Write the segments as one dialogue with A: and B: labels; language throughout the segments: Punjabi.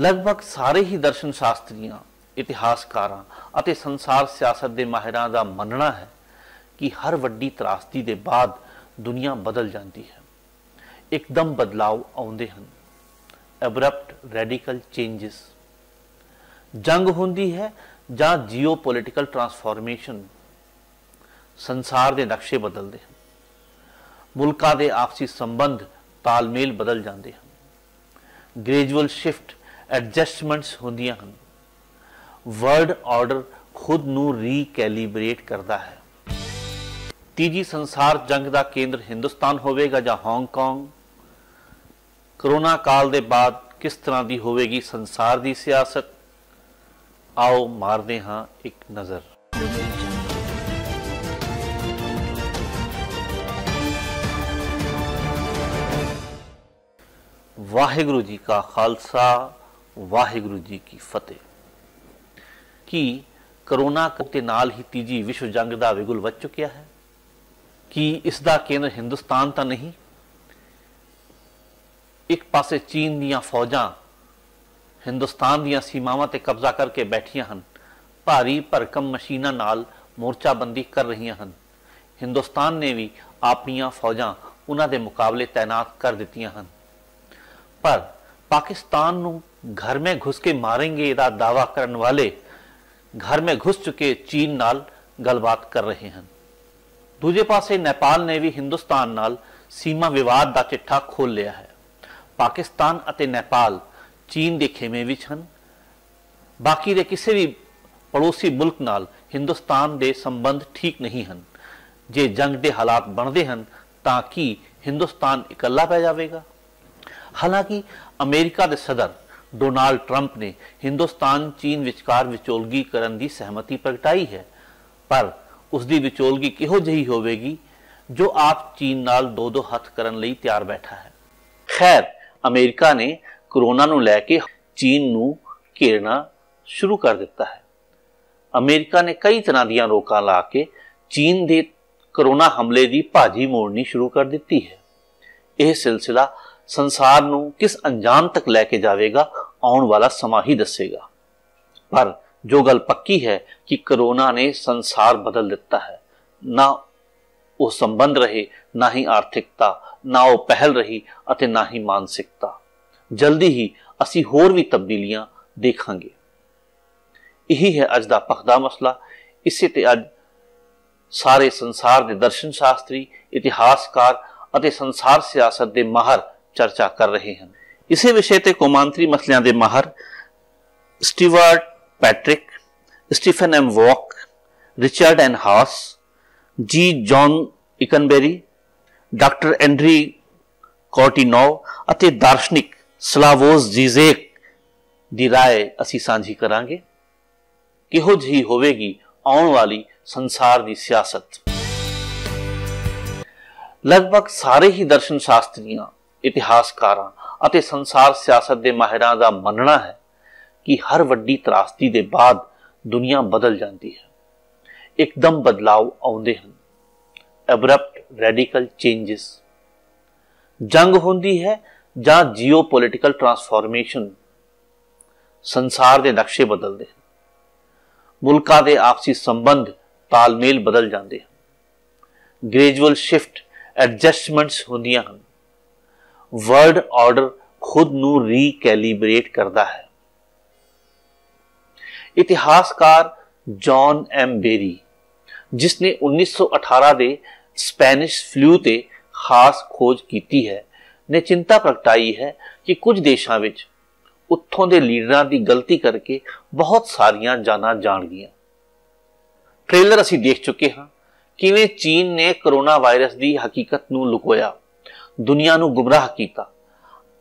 A: ਲਗਭਗ ਸਾਰੇ ਹੀ ਦਰਸ਼ਨ ਸ਼ਾਸਤਰੀਆਂ, ਇਤਿਹਾਸਕਾਰਾਂ ਅਤੇ ਸੰਸਾਰ ਸਿਆਸਤ ਦੇ ਮਾਹਿਰਾਂ ਦਾ ਮੰਨਣਾ ਹੈ ਕਿ ਹਰ ਵੱਡੀ ਤਰਾਸਦੀ ਦੇ ਬਾਅਦ ਦੁਨੀਆ ਬਦਲ ਜਾਂਦੀ ਹੈ। ਇੱਕਦਮ ਬਦਲਾਅ ਆਉਂਦੇ ਹਨ। ਐਬਰਪਟ ਰੈਡੀਕਲ ਚੇਂਜਸ ਜੰਗ ਹੁੰਦੀ ਹੈ ਜਾਂ ਜੀਓਪੋਲਿਟੀਕਲ ਟਰਾਂਸਫਾਰਮੇਸ਼ਨ ਸੰਸਾਰ ਦੇ ਨਕਸ਼ੇ ਬਦਲਦੇ ਹਨ। ਮੁਲਕਾਂ ਦੇ ਆਪਸੀ ਸੰਬੰਧ ਤਾਲਮੇਲ ਬਦਲ ਜਾਂਦੇ ਹਨ। ਗ੍ਰੈਜੂਅਲ ਸ਼ਿਫਟ ਐਡਜਸਟਮੈਂਟਸ ਹੁੰਦੀਆਂ ਹਨ। ਵਰਲਡ ਆਰਡਰ ਖੁਦ ਨੂੰ ਰੀਕੈਲੀਬ੍ਰੇਟ ਕਰਦਾ ਹੈ। ਤੀਜੀ ਸੰਸਾਰ ਜੰਗ ਦਾ ਕੇਂਦਰ ਹਿੰਦੁਸਤਾਨ ਹੋਵੇਗਾ ਜਾਂ ਹਾਂਗਕਾਂਗ? ਕਰੋਨਾ ਕਾਲ ਦੇ ਬਾਅਦ ਕਿਸ ਤਰ੍ਹਾਂ ਦੀ ਹੋਵੇਗੀ ਸੰਸਾਰ ਦੀ ਸਿਆਸਤ? ਆਓ ਮਾਰਦੇ ਹਾਂ ਇੱਕ ਨਜ਼ਰ। ਵਾਹਿਗੁਰੂ ਜੀ ਕਾ ਖਾਲਸਾ ਵਾਹਿਗੁਰੂ ਜੀ ਕੀ ਫਤਿਹ। ਕੀ ਕਰੋਨਾ ਦੇ ਨਾਲ ਹੀ ਤੀਜੀ ਵਿਸ਼ਵ ਜੰਗ ਦਾ ਵਿਗੁਲ ਵੱਜ ਚੁੱਕਿਆ ਹੈ? ਕੀ ਇਸ ਦਾ ਕੇਂਦਰ ਹਿੰਦੁਸਤਾਨ ਤਾਂ ਨਹੀਂ? ਇੱਕ ਪਾਸੇ ਚੀਨ ਦੀਆਂ ਫੌਜਾਂ ਹਿੰਦੁਸਤਾਨ ਦੀਆਂ ਸੀਮਾਵਾਂ ਤੇ ਕਬਜ਼ਾ ਕਰਕੇ ਬੈਠੀਆਂ ਹਨ, ਭਾਰੀ ਭਰਕਮ ਮਸ਼ੀਨਾਂ ਨਾਲ ਮੋਰਚਾਬੰਦੀ ਕਰ ਰਹੀਆਂ ਹਨ। ਹਿੰਦੁਸਤਾਨ ਨੇ ਵੀ ਆਪਣੀਆਂ ਫੌਜਾਂ ਉਹਨਾਂ ਦੇ ਮੁਕਾਬਲੇ ਤਾਇਨਾਤ ਕਰ ਦਿੱਤੀਆਂ ਹਨ। ਪਰ ਪਾਕਿਸਤਾਨ ਨੂੰ ਘਰ में घुस के मारेंगे ਦਾ ਦਾਵਾ ਕਰਨ ਵਾਲੇ ਘਰ में घुस ਚੁੱਕੇ ਚੀਨ ਨਾਲ ਗੱਲਬਾਤ ਕਰ ਰਹੇ ਹਨ ਦੂਜੇ ਪਾਸੇ ਨੇਪਾਲ ਨੇ ਵੀ ਹਿੰਦੁਸਤਾਨ ਨਾਲ ਸੀਮਾ ਵਿਵਾਦ ਦਾ ਚਿੱਠਾ ਖੋਲ ਲਿਆ ਹੈ ਪਾਕਿਸਤਾਨ ਅਤੇ ਨੇਪਾਲ ਚੀਨ ਦੇ ਖੇਮੇ ਵਿੱਚ ਹਨ ਬਾਕੀ ਦੇ ਕਿਸੇ ਵੀ ਪੜੋਸੀ ਮੁਲਕ ਨਾਲ ਹਿੰਦੁਸਤਾਨ ਦੇ ਸੰਬੰਧ ਠੀਕ ਨਹੀਂ ਹਨ ਜੇ ਜੰਗ ਦੇ ਹਾਲਾਤ ਬਣਦੇ ਹਨ ਤਾਂ ਕੀ ਹਿੰਦੁਸਤਾਨ ਇਕੱਲਾ ਪੈ ਜਾਵੇਗਾ ਹਾਲਾਂਕਿ ਅਮਰੀਕਾ ਦੇ ਸਦਰ ਡੋਨਾਲਡ ਟਰੰਪ ਨੇ ਹਿੰਦੁਸਤਾਨ ਚੀਨ ਵਿਚਕਾਰ ਵਿਚੋਲਗੀ ਕਰਨ ਦੀ ਸਹਿਮਤੀ ਪ੍ਰਗਟਾਈ ਹੈ। ਪਰ ਉਸ ਦੀ ਵਿਚੋਲਗੀ ਕਿਹੋ ਜਿਹੀ ਹੋਵੇਗੀ ਜੋ ਆਪ ਚੀਨ ਨਾਲ ਦੋ ਦੋ ਹੱਥ ਕਰਨ ਲਈ ਤਿਆਰ ਬੈਠਾ ਹੈ? ਖੈਰ, ਅਮਰੀਕਾ ਨੇ ਕਰੋਨਾ ਨੂੰ ਲੈ ਕੇ ਚੀਨ ਨੂੰ ਘੇਰਨਾ ਸ਼ੁਰੂ ਕਰ ਦਿੱਤਾ ਹੈ। ਅਮਰੀਕਾ ਨੇ ਕਈ ਤਰ੍ਹਾਂ ਦੀਆਂ ਰੋਕਾਂ ਲਾ ਕੇ ਚੀਨ ਦੇ ਕਰੋਨਾ ਹਮਲੇ ਦੀ ਭਾਜੀ ਮੋੜਨੀ ਸ਼ੁਰੂ ਕਰ ਦਿੱਤੀ ਹੈ। ਇਹ ਸਿਲਸਿਲਾ ਸੰਸਾਰ ਨੂੰ ਕਿਸ ਅੰਜਾਮ ਤੱਕ ਲੈ ਕੇ ਜਾਵੇਗਾ, ਆਉਣ ਵਾਲਾ ਸਮਾਂ ਹੀ ਦੱਸੇਗਾ। ਪਰ ਜੋ ਗੱਲ ਪੱਕੀ ਹੈ ਕਿ ਕਰੋਨਾ ਨੇ ਸੰਸਾਰ ਬਦਲ ਦਿੱਤਾ ਹੈ, ਨਾ ਉਹ ਸੰਬੰਧ ਰਹੇ, ਨਾ ਹੀ ਆਰਥਿਕਤਾ, ਨਾ ਉਹ ਪਹਿਲ ਰਹੀ ਅਤੇ ਨਾ ਹੀ ਮਾਨਸਿਕਤਾ। ਜਲਦੀ ਹੀ ਅਸੀਂ ਹੋਰ ਵੀ ਤਬਦੀਲੀਆਂ ਦੇਖਾਂਗੇ। ਇਹੀ ਹੈ ਅੱਜ ਦਾ ਪਖਦਾ ਮਸਲਾ। ਇਸੇ ਤੇ ਅੱਜ ਸਾਰੇ ਸੰਸਾਰ ਦੇ ਦਰਸ਼ਨ ਸ਼ਾਸਤਰੀ, ਇਤਿਹਾਸਕਾਰ ਅਤੇ ਸੰਸਾਰ ਸਿਆਸਤ ਦੇ ਮਾਹਰ ਚਰਚਾ ਕਰ ਰਹੇ ਹਨ ਇਸੇ ਵਿਸ਼ੇ ਤੇ ਕੌਮਾਂਤਰੀ ਮਸਲਿਆਂ ਦੇ ਮਾਹਰ Stewart Patrick Stephen M walk Richard N Haass G John Ikenberry doctor ਐਂਡਰੀ ਕੋਰਟੀਨੋ ਅਤੇ ਦਾਰਸ਼ਨਿਕ ਸਲਾਵੋਸ ਜੀਜ਼ੇਕ ਦੀ رائے ਅਸੀਂ ਸਾਂਝੀ ਕਰਾਂਗੇ ਕਿਹੋ ਜਿਹੀ ਹੋਵੇਗੀ ਆਉਣ ਵਾਲੀ ਸੰਸਾਰ ਦੀ ਸਿਆਸਤ ਲਗਭਗ ਸਾਰੇ ਹੀ ਦਰਸ਼ਨ ਸ਼ਾਸਤਰੀਆਂ ਇਤਿਹਾਸਕਾਰਾਂ ਅਤੇ ਸੰਸਾਰ ਸਿਆਸਤ ਦੇ ਮਾਹਿਰਾਂ ਦਾ ਮੰਨਣਾ ਹੈ ਕਿ ਹਰ ਵੱਡੀ ਤਰਾਸਦੀ ਦੇ ਬਾਅਦ ਦੁਨੀਆ ਬਦਲ ਜਾਂਦੀ ਹੈ। ਇੱਕਦਮ ਬਦਲਾਅ ਆਉਂਦੇ ਹਨ। ਐਬਰਪਟ ਰੈਡੀਕਲ ਚੇਂਜਸ ਜੰਗ ਹੁੰਦੀ ਹੈ ਜਾਂ ਜੀਓਪੋਲਿਟੀਕਲ ਟਰਾਂਸਫਾਰਮੇਸ਼ਨ ਸੰਸਾਰ ਦੇ ਨਕਸ਼ੇ ਬਦਲਦੇ ਹਨ। ਮੁਲਕਾਂ ਦੇ ਆਪਸੀ ਸੰਬੰਧ ਤਾਲਮੇਲ ਬਦਲ ਜਾਂਦੇ ਹਨ। ਗ੍ਰੈਜੂਅਲ ਸ਼ਿਫਟ ਐਡਜਸਟਮੈਂਟਸ ਹੁੰਦੀਆਂ ਹਨ। ਵਰਲਡ ਆਰਡਰ ਖੁਦ ਨੂੰ ਰੀਕੈਲੀਬ੍ਰੇਟ ਕਰਦਾ ਹੈ। ਇਤਿਹਾਸਕਾਰ ਜੌਨ ਐਮ ਬੇਰੀ ਜਿਸ ਨੇ 1918 ਦੇ ਸਪੈਨਿਸ਼ ਫਲੂ ਤੇ ਖਾਸ ਖੋਜ ਕੀਤੀ ਹੈ, ਨੇ ਚਿੰਤਾ ਪ੍ਰਗਟਾਈ ਹੈ ਕਿ ਕੁਝ ਦੇਸ਼ਾਂ ਵਿੱਚ ਉੱਥੋਂ ਦੇ ਲੀਡਰਾਂ ਦੀ ਗਲਤੀ ਕਰਕੇ ਬਹੁਤ ਸਾਰੀਆਂ ਜਾਨਾਂ ਜਾਣਗੀਆਂ। ਟ੍ਰੇਲਰ ਅਸੀਂ ਦੇਖ ਚੁੱਕੇ ਹਾਂ ਕਿਵੇਂ ਚੀਨ ਨੇ ਕਰੋਨਾ ਵਾਇਰਸ ਦੀ ਹਕੀਕਤ ਨੂੰ ਲੁਕੋਇਆ। ਦੁਨੀਆ ਨੂੰ ਗੁੰਮਰਾਹ ਕੀਤਾ।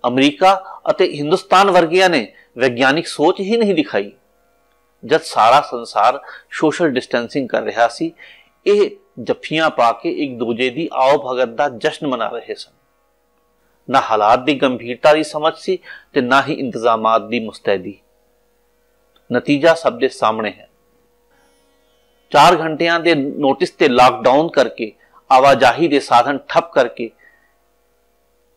A: ਅਮਰੀਕਾ ਅਤੇ ਹਿੰਦੁਸਤਾਨ ਵਰਗਿਆਂ ਨੇ ਵਿਗਿਆਨਿਕ ਸੋਚ ਹੀ ਨਹੀਂ ਦਿਖਾਈ। ਜਦ ਸਾਰਾ ਸੰਸਾਰ ਸੋਸ਼ਲ ਡਿਸਟੈਂਸਿੰਗ ਕਰ ਰਿਹਾ ਸੀ, ਇਹ ਜੱਫੀਆਂ ਪਾ ਕੇ ਇੱਕ ਦੂਜੇ ਦੀ ਆਓ ਭਗਤ ਦਾ ਜਸ਼ਨ ਮਨਾ ਰਹੇ ਸਨ। ਨਾ ਹਾਲਾਤ ਦੀ ਗੰਭੀਰਤਾ ਦੀ ਸਮਝ ਸੀ ਤੇ ਨਾ ਹੀ ਇੰਤਜ਼ਾਮਾਤ ਦੀ ਮੁਸਤੈਦੀ। ਨਤੀਜਾ ਸਭ ਦੇ ਸਾਹਮਣੇ ਹੈ। 4 ਘੰਟਿਆਂ ਦੇ ਨੋਟਿਸ ਤੇ ਲਾਕਡਾਊਨ ਕਰਕੇ, ਆਵਾਜਾਈ ਦੇ ਸਾਧਨ ਠੱਪ ਕਰਕੇ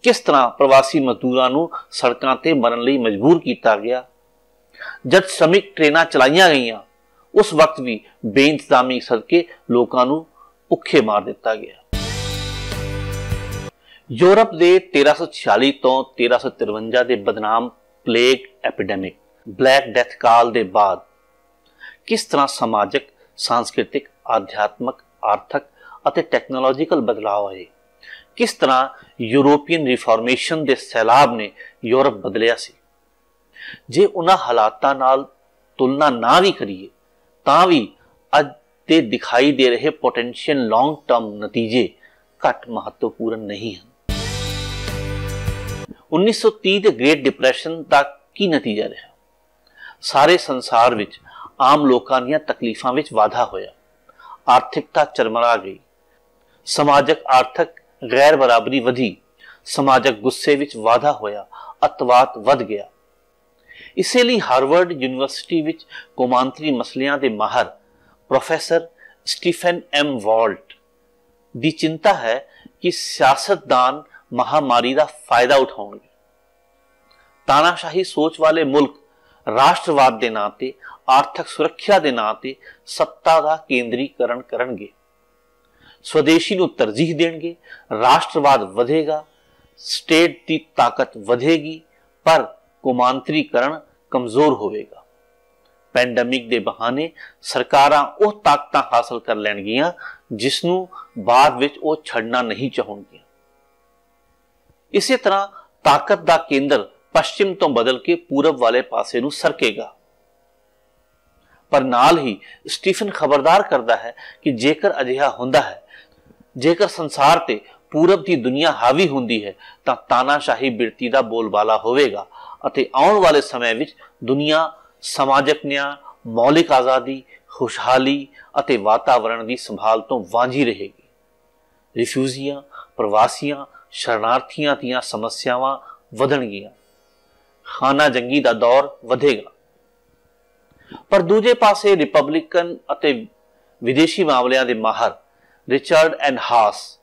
A: ਕਿਸ ਤਰ੍ਹਾਂ ਪ੍ਰਵਾਸੀ ਮਜ਼ਦੂਰਾਂ ਨੂੰ ਸੜਕਾਂ ਤੇ ਮਰਨ ਲਈ ਮਜਬੂਰ ਕੀਤਾ ਗਿਆ? ਜਦ ਸ਼ਮਿਕ ਟ੍ਰੇਨਾਂ ਚਲਾਈਆਂ ਗਈਆਂ, ਉਸ ਵਕਤ ਵੀ ਬੇਇੰਤਜ਼ਾਮੀ ਸਦਕੇ ਲੋਕਾਂ ਨੂੰ ਭੁੱਖੇ ਮਾਰ ਦਿੱਤਾ ਗਿਆ। ਯੂਰਪ ਦੇ 1346 ਤੋਂ 1353 ਦੇ ਬਦਨਾਮ ਪਲੇਗ ਐਪੀਡੈਮਿਕ ਬਲੈਕ ਡੈਥ ਕਾਲ ਦੇ ਬਾਅਦ ਕਿਸ ਤਰ੍ਹਾਂ ਸਮਾਜਿਕ, ਸਾਂਸਕ੍ਰਿਤਿਕ, ਆਧਿਆਤਮਕ, ਆਰਥਿਕ ਅਤੇ ਟੈਕਨੋਲੋਜੀਕਲ ਬਦਲਾਅ ਹੋਏ ਕਿਸ ਤਰ੍ਹਾਂ ਯੂਰੋਪੀਅਨ ਰਿਫਾਰਮੇਸ਼ਨ ਦੇ ਸੈਲਾਬ ਨੇ ਯੂਰਪ ਬਦਲਿਆ ਸੀ? ਜੇ ਉਹਨਾਂ ਹਾਲਾਤਾਂ ਨਾਲ ਤੁਲਨਾ ਨਾ ਵੀ ਕਰੀਏ, ਤਾਂ ਵੀ ਅੱਜ ਤੇ ਦਿਖਾਈ ਦੇ ਰਹੇ ਪੋਟੈਂਸ਼ੀਅਲ ਲੌਂਗ ਟਰਮ ਨਤੀਜੇ ਘੱਟ ਮਹੱਤਵਪੂਰਨ ਨਹੀਂ ਹਨ। 1930 ਦੇ ਗ੍ਰੇਟ ਡਿਪਰੈਸ਼ਨ ਦਾ ਕੀ ਨਤੀਜਾ ਰਿਹਾ? ਸਾਰੇ ਸੰਸਾਰ ਵਿੱਚ ਆਮ ਲੋਕਾਂ ਦੀਆਂ ਤਕਲੀਫਾਂ ਵਿੱਚ ਵਾਧਾ ਹੋਇਆ। ਆਰਥਿਕਤਾ ਚਰਮਰਾ ਗਈ। ਸਮਾਜਿਕ ਆਰਥਿਕ ਗੈਰ ਬਰਾਬਰੀ ਵਧੀ। ਸਮਾਜਿਕ ਗੁੱਸੇ ਵਿੱਚ ਵਾਧਾ ਹੋਇਆ ਅਤਵਾਦ ਵੱਧ ਗਿਆ। ਇਸੇ ਲਈ ਹਾਰਵਰਡ ਯੂਨੀਵਰਸਿਟੀ ਵਿੱਚ ਕੌਮਾਂਤਰੀ ਮਸਲਿਆਂ ਦੇ ਮਾਹਰ ਪ੍ਰੋਫੈਸਰ ਸਟੀਫਨ ਐਮ ਵਾਲਟ ਦੀ ਚਿੰਤਾ ਹੈ ਕਿ ਸਿਆਸਤਦਾਨ ਮਹਾਮਾਰੀ ਦਾ ਫਾਇਦਾ ਉਠਾਉਣਗੇ। ਤਾਨਾਸ਼ਾਹੀ ਸੋਚ ਵਾਲੇ ਮੁਲਕ ਰਾਸ਼ਟਰਵਾਦ ਦੇ ਨਾਂ ਤੇ, ਆਰਥਿਕ ਸੁਰੱਖਿਆ ਦੇ ਨਾਂ ਤੇ ਸੱਤਾ ਦਾ ਕੇਂਦਰੀਕਰਨ ਕਰਨਗੇ। ਸਵਦੇਸ਼ੀ ਨੂੰ ਤਰਜੀਹ ਦੇਣਗੇ, ਰਾਸ਼ਟਰਵਾਦ ਵਧੇਗਾ, ਸਟੇਟ ਦੀ ਤਾਕਤ ਵਧੇਗੀ, ਪਰ ਕੌਮਾਂਤਰੀਕਰਨ ਕਮਜ਼ੋਰ ਹੋਵੇਗਾ। ਪੈਂਡੈਮਿਕ ਦੇ ਬਹਾਨੇ ਸਰਕਾਰਾਂ ਉਹ ਤਾਕਤਾਂ ਹਾਸਲ ਕਰ ਲੈਣਗੀਆਂ, ਜਿਸ ਨੂੰ ਬਾਅਦ ਵਿੱਚ ਉਹ ਛੱਡਣਾ ਨਹੀਂ ਚਾਹੁੰਦੀਆਂ ਇਸੇ ਤਰ੍ਹਾਂ ਤਾਕਤ ਦਾ ਕੇਂਦਰ ਪੱਛਮ ਤੋਂ ਬਦਲ ਕੇ ਪੂਰਬ ਵਾਲੇ ਪਾਸੇ ਨੂੰ ਸਰਕੇਗਾ। ਪਰ ਨਾਲ ਹੀ ਸਟੀਫਨ ਖਬਰਦਾਰ ਕਰਦਾ ਹੈ ਕਿ ਜੇਕਰ ਅਜਿਹਾ ਹੁੰਦਾ ਹੈ ਜੇਕਰ ਸੰਸਾਰ ਤੇ ਪੂਰਬ ਦੀ ਦੁਨੀਆ ਹਾਵੀ ਹੁੰਦੀ ਹੈ, ਤਾਂ ਤਾਨਾਸ਼ਾਹੀ ਬਿਰਤੀ ਦਾ ਬੋਲਬਾਲਾ ਹੋਵੇਗਾ ਅਤੇ ਆਉਣ ਵਾਲੇ ਸਮੇਂ ਵਿੱਚ ਦੁਨੀਆ ਸਮਾਜਿਕ ਨਿਆਂ ਮੌਲਿਕ ਆਜ਼ਾਦੀ, ਖੁਸ਼ਹਾਲੀ ਅਤੇ ਵਾਤਾਵਰਣ ਦੀ ਸੰਭਾਲ ਤੋਂ ਵਾਂਝੀ ਰਹੇਗੀ। ਰਿਫਿਊਜੀਆਂ, ਪ੍ਰਵਾਸੀਆਂ, ਸ਼ਰਨਾਰਥੀਆਂ ਦੀਆਂ ਸਮੱਸਿਆਵਾਂ ਵਧਣਗੀਆਂ। ਖਾਨਾ ਜੰਗੀ ਦਾ ਦੌਰ ਵਧੇਗਾ। ਪਰ ਦੂਜੇ ਪਾਸੇ ਰਿਪਬਲਿਕਨ ਅਤੇ ਵਿਦੇਸ਼ੀ ਮਾਮਲਿਆਂ ਦੇ ਮਾਹਰ ਰਿਚਰਡ ਐਂਡ ਹਾਸ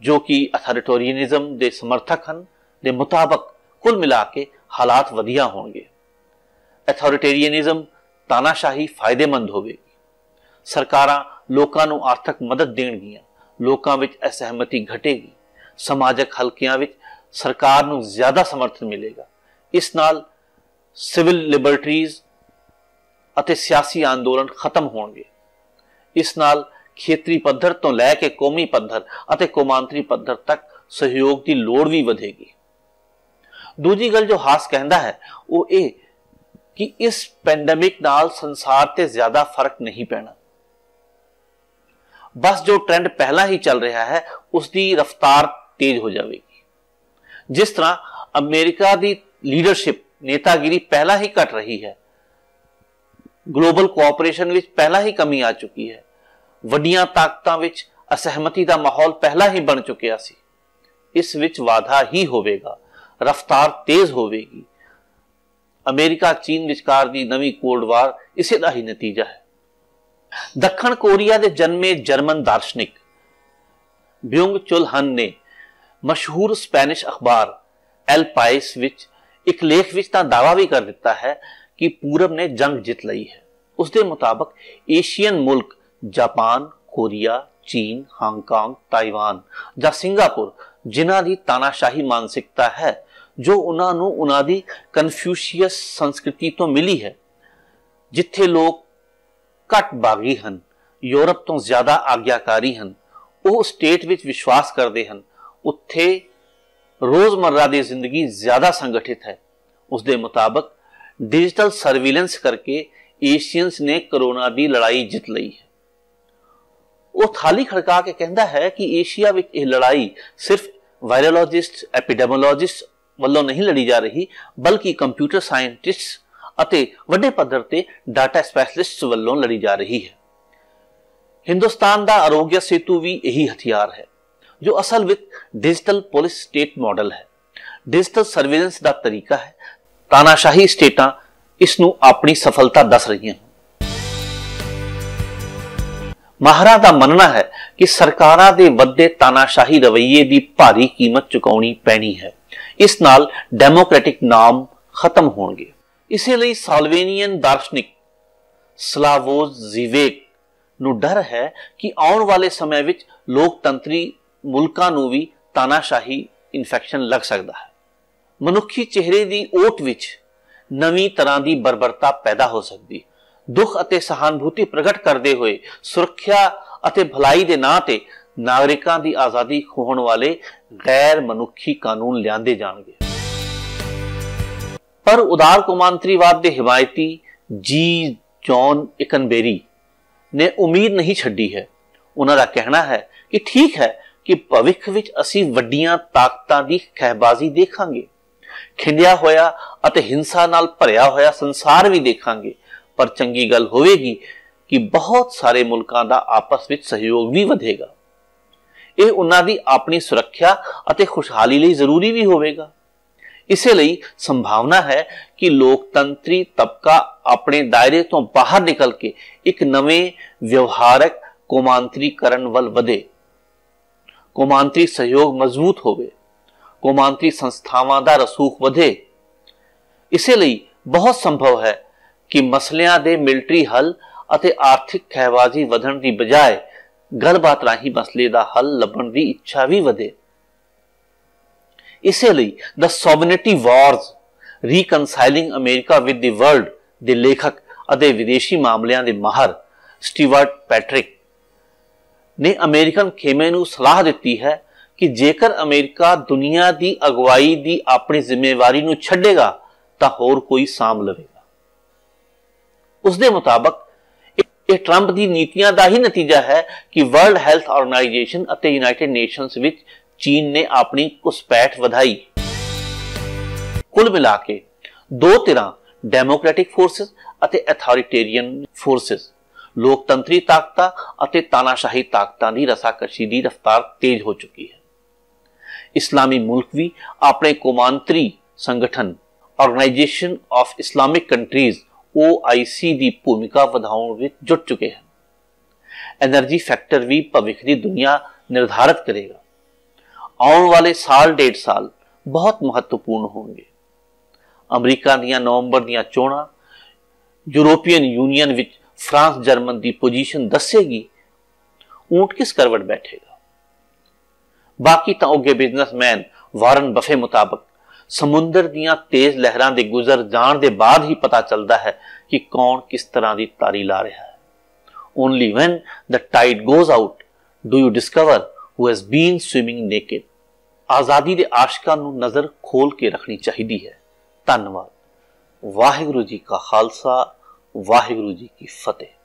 A: ਜੋ ਕਿ ਅਥਾਰਟੋਰੀਅਨਿਜ਼ਮ ਦੇ ਸਮਰਥਕ ਹਨ, ਦੇ ਮੁਤਾਬਕ ਕੁੱਲ ਮਿਲਾ ਕੇ ਹਾਲਾਤ ਵਧੀਆ ਹੋਣਗੇ। ਅਥਾਰਟੇਰੀਅਨਿਜ਼ਮ ਤਾਨਾਸ਼ਾਹੀ ਫਾਇਦੇਮੰਦ ਹੋਵੇਗੀ। ਸਰਕਾਰਾਂ ਲੋਕਾਂ ਨੂੰ ਆਰਥਿਕ ਮਦਦ ਦੇਣਗੀਆਂ, ਲੋਕਾਂ ਵਿੱਚ ਅਸਹਿਮਤੀ ਘਟੇਗੀ, ਸਮਾਜਿਕ ਹਲਕਿਆਂ ਵਿੱਚ ਸਰਕਾਰ ਨੂੰ ਜ਼ਿਆਦਾ ਸਮਰਥਨ ਮਿਲੇਗਾ। ਇਸ ਨਾਲ ਸਿਵਲ ਲਿਬਰਟੀਜ਼ ਅਤੇ ਸਿਆਸੀ ਅੰਦੋਲਨ ਖਤਮ ਹੋਣਗੇ। ਇਸ ਨਾਲ ਖੇਤਰੀ ਪੱਧਰ ਤੋਂ ਲੈ ਕੇ ਕੌਮੀ ਪੱਧਰ ਅਤੇ ਕੌਮਾਂਤਰੀ ਪੱਧਰ ਤੱਕ ਸਹਿਯੋਗ ਦੀ ਲੋੜ ਵੀ ਵਧੇਗੀ। ਦੂਜੀ ਗੱਲ ਜੋ ਹਾਸ ਕਹਿੰਦਾ ਹੈ, ਉਹ ਇਹ ਕਿ ਇਸ ਪੈਂਡੈਮਿਕ ਨਾਲ ਸੰਸਾਰ ਤੇ ਜ਼ਿਆਦਾ ਫ਼ਰਕ ਨਹੀਂ ਪੈਣਾ। ਬਸ ਜੋ ਟ੍ਰੈਂਡ ਪਹਿਲਾਂ ਹੀ ਚੱਲ ਰਿਹਾ ਹੈ ਉਸ ਦੀ ਰਫ਼ਤਾਰ ਤੇਜ਼ ਹੋ ਜਾਵੇਗੀ। ਜਿਸ ਤਰ੍ਹਾਂ ਅਮਰੀਕਾ ਦੀ ਲੀਡਰਸ਼ਿਪ ਨੇਤਾਗਿਰੀ ਪਹਿਲਾਂ ਹੀ ਘਟ ਰਹੀ ਹੈ ਗਲੋਬਲ ਕੋਆਪਰੇਸ਼ਨ ਵਿੱਚ ਪਹਿਲਾਂ ਹੀ ਕਮੀ ਆ ਚੁੱਕੀ ਹੈ ਵੱਡੀਆਂ ਤਾਕਤਾਂ ਵਿੱਚ ਅਸਹਿਮਤੀ ਦਾ ਮਾਹੌਲ ਪਹਿਲਾਂ ਹੀ ਬਣ ਚੁੱਕਿਆ ਸੀ। ਇਸ ਵਿੱਚ ਵਾਧਾ ਹੀ ਹੋਵੇਗਾ, ਰਫ਼ਤਾਰ ਤੇਜ਼ ਹੋਵੇਗੀ। ਅਮਰੀਕਾ ਚੀਨ ਵਿਚਕਾਰ ਦੀ ਨਵੀਂ ਕੋਲਡ ਵਾਰ ਇਸੇ ਦਾ ਹੀ ਨਤੀਜਾ ਹੈ। ਦੱਖਣ ਕੋਰੀਆ ਦੇ ਜਨਮੇ ਜਰਮਨ ਦਾਰਸ਼ਨਿਕ ਬਿਯੰਗ ਚੁਲ ਹਨ ਨੇ ਮਸ਼ਹੂਰ ਸਪੈਨਿਸ਼ ਅਖਬਾਰ ਐਲ ਪਾਇਸ ਵਿੱਚ ਇੱਕ ਲੇਖ ਵਿੱਚ ਤਾਂ ਦਾਵਾ ਵੀ ਕਰ ਦਿੱਤਾ ਹੈ ਕਿ ਪੂਰਬ ਨੇ ਜੰਗ ਜਿੱਤ ਲਈ ਹੈ। ਉਸ ਦੇ ਮੁਤਾਬਕ ਏਸ਼ੀਅਨ ਮੁਲਕ ਜਾਪਾਨ, ਕੋਰੀਆ, ਚੀਨ, ਹਾਂਗਕਾਂਗ, ਤਾਈਵਾਨ ਜਾਂ ਸਿੰਗਾਪੁਰ, ਜਿਨ੍ਹਾਂ ਦੀ ਤਾਨਾਸ਼ਾਹੀ ਮਾਨਸਿਕਤਾ ਹੈ, ਜੋ ਉਹਨਾਂ ਨੂੰ ਉਹਨਾਂ ਦੀ ਕਨਫਿਊਸ਼ੀਅਸ ਸੰਸਕ੍ਰਿਤੀ ਤੋਂ ਮਿਲੀ ਹੈ, ਜਿੱਥੇ ਲੋਕ ਘੱਟ ਬਾਗੀ ਹਨ, ਯੂਰਪ ਤੋਂ ਜ਼ਿਆਦਾ ਆਗਿਆਕਾਰੀ ਹਨ, ਉਹ ਸਟੇਟ ਵਿੱਚ ਵਿਸ਼ਵਾਸ ਕਰਦੇ ਹਨ, ਉੱਥੇ ਰੋਜ਼ਮਰਰਾ ਦੀ ਜ਼ਿੰਦਗੀ ਜ਼ਿਆਦਾ ਸੰਗਠਿਤ ਹੈ। ਉਸ ਦੇ ਮੁਤਾਬਕ, ਡਿਜੀਟਲ ਸਰਵੇਲੈਂਸ ਕਰਕੇ ਏਸ਼ੀਅਨਸ ਨੇ ਕਰੋਨਾ ਦੀ ਲੜਾਈ ਜਿੱਤ ਲਈ ਹੈ। ਉਹ ਥਾਲੀ ਖੜਕਾ ਕੇ ਕਹਿੰਦਾ ਹੈ ਕਿ ਏਸ਼ੀਆ ਵਿੱਚ ਇਹ ਲੜਾਈ ਸਿਰਫ ਵਾਇਰੋਲੋਜਿਸਟ ਐਪੀਡੈਮੋਲੋਜਿਸਟ ਵੱਲੋਂ ਨਹੀਂ ਲੜੀ ਜਾ ਰਹੀ, ਬਲਕਿ ਕੰਪਿਊਟਰ ਸਾਇੰਟਿਸਟਸ ਅਤੇ ਵੱਡੇ ਪੱਧਰ ਤੇ ਡਾਟਾ ਸਪੈਸ਼ਲਿਸਟਸ ਵੱਲੋਂ ਲੜੀ ਜਾ ਰਹੀ ਹੈ। ਹਿੰਦੁਸਤਾਨ ਦਾ ਆਰੋਗਿਆ ਸੇਤੂ ਵੀ ਇਹੀ ਹਥਿਆਰ ਹੈ, ਜੋ ਅਸਲ ਵਿੱਚ ਡਿਜੀਟਲ ਪੁਲਿਸ ਸਟੇਟ ਮਾਡਲ ਹੈ। ਡਿਜੀਟਲ ਸਰਵੇਲੈਂਸ ਦਾ ਤਰੀਕਾ ਹੈ। ਤਾਨਾਸ਼ਾਹੀ ਸਟੇਟਾਂ ਇਸ ਨੂੰ ਆਪਣੀ ਸਫਲਤਾ ਦੱਸ ਰਹੀਆਂ ਹਨ। ਮਾਹਰਾਂ ਦਾ ਮੰਨਣਾ ਹੈ ਕਿ ਸਰਕਾਰਾਂ ਦੇ ਵੱਡੇ ਤਾਨਾਸ਼ਾਹੀ ਰਵੱਈਏ ਦੀ ਭਾਰੀ ਕੀਮਤ ਚੁਕਾਉਣੀ ਪੈਣੀ ਹੈ। ਇਸ ਨਾਲ ਡੈਮੋਕ੍ਰੈਟਿਕ ਨਾਮ ਖਤਮ ਹੋਣਗੇ। ਇਸੇ ਲਈ ਸਾਲਵੇਨੀਅਨ ਦਾਰਸ਼ਨਿਕ ਸਲਾਵੋਜ਼ ਜ਼ੀਵੇਕ ਨੂੰ ਡਰ ਹੈ ਕਿ ਆਉਣ ਵਾਲੇ ਸਮੇਂ ਵਿੱਚ ਲੋਕਤੰਤਰੀ ਮੁਲਕਾਂ ਨੂੰ ਵੀ ਤਾਨਾਸ਼ਾਹੀ ਇਨਫੈਕਸ਼ਨ ਲੱਗ ਸਕਦਾ ਹੈ। ਮਨੁੱਖੀ ਚਿਹਰੇ ਦੀ ਓਟ ਵਿੱਚ ਨਵੀਂ ਤਰ੍ਹਾਂ ਦੀ ਬਰਬਰਤਾ ਪੈਦਾ ਹੋ ਸਕਦੀ ਦੁੱਖ ਅਤੇ ਸਹਾਨੁਭੂਤੀ ਪ੍ਰਗਟ ਕਰਦੇ ਹੋਏ ਸੁਰੱਖਿਆ ਅਤੇ ਭਲਾਈ ਦੇ ਨਾਂ ਤੇ ਨਾਗਰਿਕਾਂ ਦੀ ਆਜ਼ਾਦੀ ਖੋਹਣ ਵਾਲੇ ਗੈਰ ਮਨੁੱਖੀ ਕਾਨੂੰਨ ਲਿਆਂਦੇ ਜਾਣਗੇ। ਪਰ ਉਦਾਰ ਕੌਮਾਂਤਰੀਵਾਦ ਦੇ ਹਿਮਾਇਤੀ ਜੀ ਜੌਨ ਇਕਨਬੇਰੀ ਨੇ ਉਮੀਦ ਨਹੀਂ ਛੱਡੀ ਹੈ। ਉਹਨਾਂ ਦਾ ਕਹਿਣਾ ਹੈ ਕਿ ਠੀਕ ਹੈ ਕਿ ਭਵਿੱਖ ਵਿੱਚ ਅਸੀਂ ਵੱਡੀਆਂ ਤਾਕਤਾਂ ਦੀ ਖਹਿਬਾਜ਼ੀ ਦੇਖਾਂਗੇ। ਖਿੰਡਿਆ ਹੋਇਆ ਅਤੇ ਹਿੰਸਾ ਨਾਲ ਭਰਿਆ ਹੋਇਆ ਸੰਸਾਰ ਵੀ ਦੇਖਾਂਗੇ। ਪਰ ਚੰਗੀ ਗੱਲ ਹੋਵੇਗੀ ਕਿ ਬਹੁਤ ਸਾਰੇ ਮੁਲਕਾਂ ਦਾ ਆਪਸ ਵਿੱਚ ਸਹਿਯੋਗ ਵੀ ਵਧੇਗਾ। ਇਹ ਉਹਨਾਂ ਦੀ ਆਪਣੀ ਸੁਰੱਖਿਆ ਅਤੇ ਖੁਸ਼ਹਾਲੀ ਲਈ ਜ਼ਰੂਰੀ ਵੀ ਹੋਵੇਗਾ। ਇਸੇ ਲਈ ਸੰਭਾਵਨਾ ਹੈ ਕਿ ਲੋਕਤੰਤਰੀ ਤਬਕਾ ਆਪਣੇ ਦਾਇਰੇ ਤੋਂ ਬਾਹਰ ਨਿਕਲ ਕੇ ਇੱਕ ਨਵੇਂ ਵਿਵਹਾਰਕ ਕੌਮਾਂਤਰੀਕਰਨ ਵੱਲ ਵਧੇ। ਕੌਮਾਂਤਰੀ ਸਹਿਯੋਗ ਮਜ਼ਬੂਤ ਹੋਵੇ। ਕੌਮਾਂਤਰੀ ਸੰਸਥਾਵਾਂ ਦਾ ਰਸੂਖ ਵਧੇ। ਇਸੇ ਲਈ ਬਹੁਤ ਸੰਭਵ ਹੈ ਕਿ ਮਸਲਿਆਂ ਦੇ ਮਿਲਟਰੀ ਹੱਲ ਅਤੇ ਆਰਥਿਕ ਖਹਿਬਾਜ਼ੀ ਵਧਣ ਦੀ ਬਜਾਏ ਗੱਲਬਾਤ ਰਾਹੀਂ ਮਸਲੇ ਦਾ ਹੱਲ ਲੱਭਣ ਦੀ ਇੱਛਾ ਵੀ ਵਧੇ। ਇਸੇ ਲਈ the sovereignty wars reconciling America with the world ਦੇ ਲੇਖਕ ਅਤੇ ਵਿਦੇਸ਼ੀ ਮਾਮਲਿਆਂ ਦੇ ਮਾਹਰ ਸਟੀਵਰਟ ਪੈਟ੍ਰਿਕ ਨੇ ਅਮਰੀਕਨ ਖੇਮੇ ਨੂੰ ਸਲਾਹ ਦਿੱਤੀ ਹੈ ਕਿ ਜੇਕਰ ਅਮਰੀਕਾ ਦੁਨੀਆ ਦੀ ਅਗਵਾਈ ਦੀ ਆਪਣੀ ਜ਼ਿੰਮੇਵਾਰੀ ਨੂੰ ਛੱਡੇਗਾ ਤਾਂ ਹੋਰ ਕੋਈ ਸਾਂਭ ਲਵੇ। ਉਸ ਦੇ ਮੁਤਾਬਕ, ਇਹ ਟਰੰਪ ਦੀ ਨੀਤੀਆਂ ਦਾ ਹੀ ਨਤੀਜਾ ਹੈ ਕਿ ਵਰਲਡ ਹੈਲਥ ਆਰਗੇਨਾਈਜੇਸ਼ਨ ਅਤੇ ਯੂਨਾਈਟਿਡ ਨੇਸ਼ਨਸ ਵਿੱਚ ਚੀਨ ਨੇ ਆਪਣੀ ਕੁਸਪੈਠ ਵਧਾਈ। ਕੁੱਲ ਮਿਲਾ ਕੇ ਦੋ ਧਿਰਾਂ ਡੈਮੋਕ੍ਰੈਟਿਕ ਫੋਰਸਸ ਅਤੇ ਅਥਾਰਟੇਰੀਅਨ ਫੋਰਸਸ ਲੋਕਤੰਤਰੀ ਤਾਕਤਾਂ ਅਤੇ ਤਾਨਾਸ਼ਾਹੀ ਤਾਕਤਾਂ ਦੀ ਰਸਾਕਸ਼ੀ ਦੀ ਰਫ਼ਤਾਰ ਤੇਜ਼ ਹੋ ਚੁੱਕੀ ਹੈ। ਇਸਲਾਮੀ ਮੁਲਕ ਵੀ ਆਪਣੇ ਕੌਮਾਂਤਰੀ ਸੰਗਠਨ organization of Islamic countries OIC ਦੀ ਭੂਮਿਕਾ ਵਧਾਉਣ ਵਿੱਚ ਜੁਟ ਚੁੱਕੇ ਹਨ। એનર્ਜੀ ਫੈਕਟਰ ਵੀ ਭਵਿੱਖ ਦੀ ਦੁਨੀਆ ਨਿਰਧਾਰਤ ਕਰੇਗਾ। ਆਉਣ ਵਾਲੇ ਸਾਲ, ਡੇਢ ਸਾਲ ਬਹੁਤ ਮਹੱਤਵਪੂਰਨ ਹੋਣਗੇ। ਅਮਰੀਕਾ ਦੀਆਂ ਨਵੰਬਰ ਦੀਆਂ ਚੋਣਾਂ, ਯੂਰੋਪੀਅਨ ਯੂਨੀਅਨ ਵਿੱਚ ਫਰਾਂਸ, ਜਰਮਨ ਦੀ ਪੋਜੀਸ਼ਨ ਦੱਸੇਗੀ ਊਂਟ ਕਿਸ ਕਰਵਟ ਬੈਠੇਗਾ। ਬਾਕੀ ਤਾਂ ਉੱਗੇ ਬਿਜ਼ਨਸਮੈਨ ਵਾਰਨ ਬਫੇ ਮੁਤਾਬਕ ਸਮੁੰਦਰ ਦੀਆਂ ਤੇਜ਼ ਲਹਿਰਾਂ ਦੇ ਗੁਜ਼ਰ ਜਾਣ ਦੇ ਬਾਅਦ ਹੀ ਪਤਾ ਚੱਲਦਾ ਹੈ ਕਿ ਕੌਣ ਕਿਸ ਤਰ੍ਹਾਂ ਦੀ ਤਾਰੀ ਲਾ ਰਿਹਾ ਹੈ। Only when the tide goes out do you discover who has been swimming naked ਆਜ਼ਾਦੀ ਦੇ ਆਸ਼ਕਾਂ ਨੂੰ ਨਜ਼ਰ ਖੋਲ ਕੇ ਰੱਖਣੀ ਚਾਹੀਦੀ ਹੈ। ਧੰਨਵਾਦ। ਵਾਹਿਗੁਰੂ ਜੀ ਕਾ ਖਾਲਸਾ, ਵਾਹਿਗੁਰੂ ਜੀ ਕੀ ਫਤਿਹ।